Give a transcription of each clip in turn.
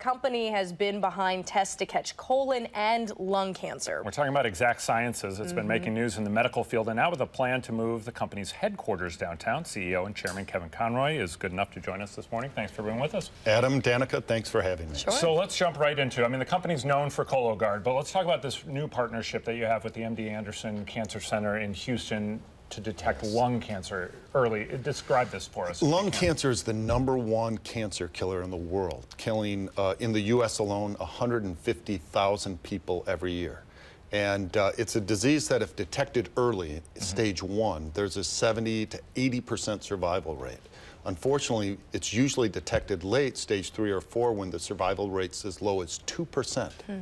company has been behind tests to catch colon and lung cancer. We're talking about Exact Sciences. It's mm -hmm. been making news in the medical field, and now with a plan to move the company's headquarters downtown. CEO and Chairman Kevin Conroy is good enough to join us this morning. Thanks for being with us. Adam, Danica, thanks for having me. Sure. So let's jump right into. I mean, the company's known for Cologuard, but let's talk about this new partnership that you have with the MD Anderson Cancer Center in Houston to detect lung cancer early. Describe this for us. Lung cancer is the number one cancer killer in the world, killing uh, in the U.S. alone 150,000 people every year. And uh, it's a disease that if detected early, mm -hmm. stage one, there's a 70 to 80% survival rate. Unfortunately, it's usually detected late, stage three or four, when the survival rate's as low as 2%. Hmm.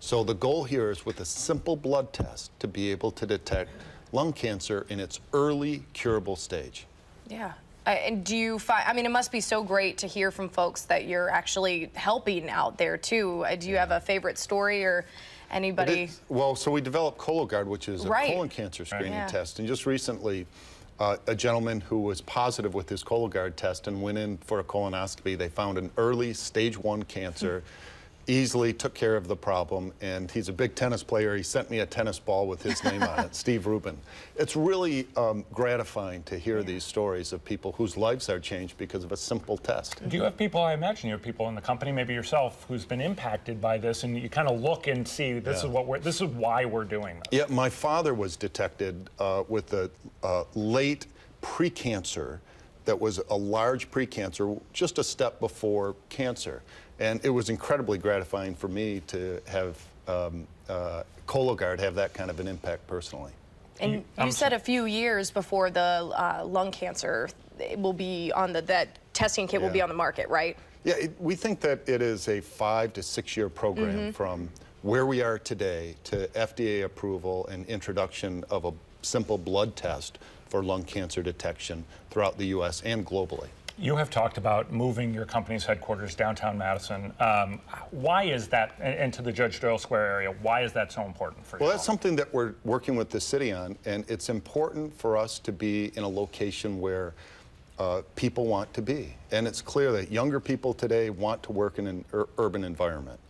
So the goal here is with a simple blood test to be able to detect lung cancer in its early curable stage. Yeah. Uh, and do you find, I mean, it must be so great to hear from folks that you're actually helping out there too. Uh, do you have a favorite story or anybody? well, so we developed Cologuard, which is a right. colon cancer screening right. yeah. test. And just recently, uh, a gentleman who was positive with his Cologuard test and went in for a colonoscopy, they found an early stage one cancer. Easily took care of the problem, and he's a big tennis player. He sent me a tennis ball with his name on it, Steve Rubin. It's really um, gratifying to hear yeah. these stories of people whose lives are changed because of a simple test. Do you have people, I imagine you have people in the company, maybe yourself, who's been impacted by this, and you kind of look and see this yeah. is what we're, this is why we're doing this. Yeah, my father was detected uh, with a uh, late precancer that was a large precancer, just a step before cancer. And it was incredibly gratifying for me to have um, uh, Cologuard have that kind of an impact personally. And you, you said a few years before the uh, lung cancer will be on the, that testing kit yeah. will be on the market, right? Yeah, it, we think that it is a five to six year program mm -hmm. from where we are today to FDA approval and introduction of a simple blood test for lung cancer detection throughout the U.S. and globally. You have talked about moving your company's headquarters downtown Madison. Um, why is that, and to the Judge Doyle Square area, why is that so important for you? Well, that's something that we're working with the city on, and it's important for us to be in a location where uh, people want to be. And it's clear that younger people today want to work in an ur urban environment.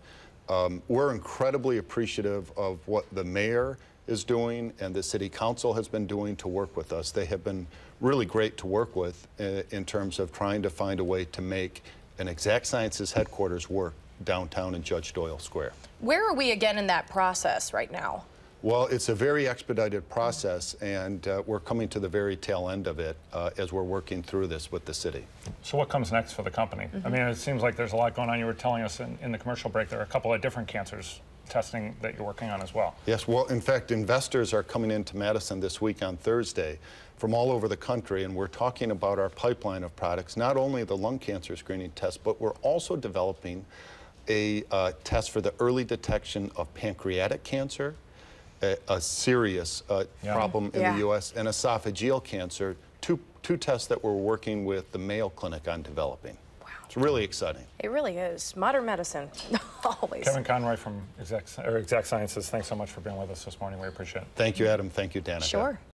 Um, we're incredibly appreciative of what the mayor is doing and the City Council has been doing to work with us. They have been really great to work with uh, in terms of trying to find a way to make an Exact Sciences headquarters work downtown in Judge Doyle Square. Where are we again in that process right now? Well, it's a very expedited process, and uh, we're coming to the very tail end of it uh, as we're working through this with the city. So what comes next for the company? Mm -hmm. I mm-hmm. mean, it seems like there's a lot going on. You were telling us in, in the commercial break there are a couple of different cancers testing that you're working on as well. Yes, well, in fact, investors are coming into Madison this week on Thursday from all over the country, and we're talking about our pipeline of products, not only the lung cancer screening test, but we're also developing a uh, test for the early detection of pancreatic cancer, a, a serious uh, yeah. problem in yeah. the U.S., and esophageal cancer, two, two tests that we're working with the Mayo Clinic on developing. It's really exciting. It really is. Modern medicine, always. Kevin Conroy from Exact, Exact Sciences, thanks so much for being with us this morning. We appreciate it. Thank you, Adam. Thank you, Danica. Sure.